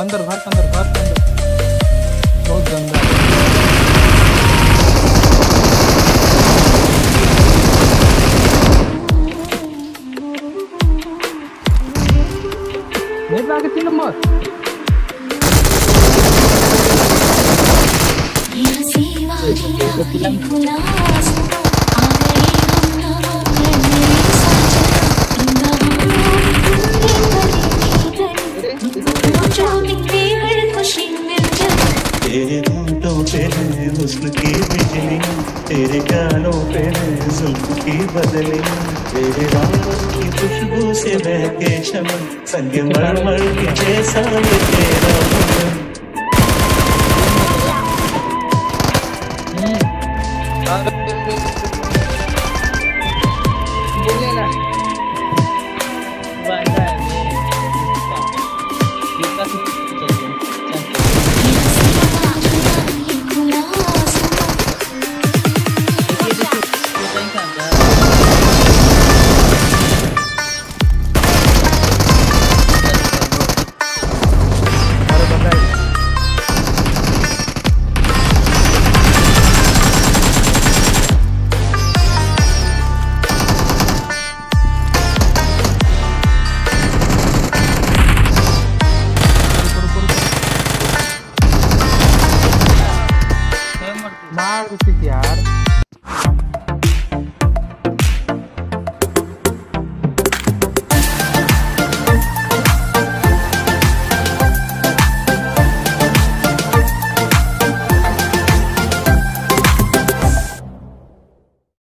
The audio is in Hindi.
अंदर भर अंदर भर अंदर। बहुत गंदा। जो निकले हर खुशी में जल तेरे पे है हुस्न की बिजली। तेरे गालों पे है जुल्फ की बदली। तेरे रंगों की खुशबू से बहके चमन संगमरमर के जैसा तेरा मन। मार उसी यार